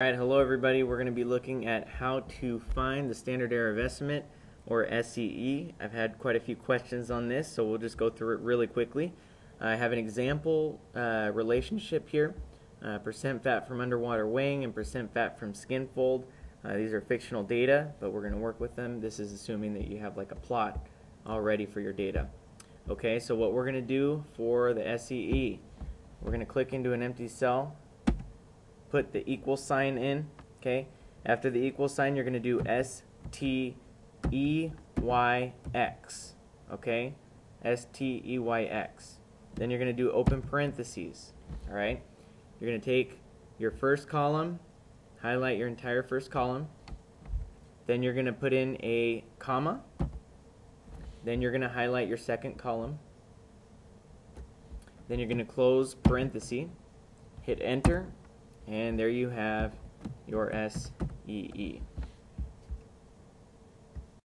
Alright, hello everybody. We're going to be looking at how to find the standard error of estimate or SEE. I've had quite a few questions on this, so we'll just go through it really quickly. I have an example uh, relationship here. Uh, percent fat from underwater weighing and percent fat from skin fold. Uh, these are fictional data, but we're going to work with them. This is assuming that you have like a plot already for your data. Okay, so what we're going to do for the SEE, we're going to click into an empty cell put the equal sign in, okay? After the equal sign, you're going to do S T E Y X, okay? S T E Y X. Then you're going to do open parentheses, all right? You're going to take your first column, highlight your entire first column. Then you're going to put in a comma. Then you're going to highlight your second column. Then you're going to close parenthesis, hit enter, and there you have your SEE.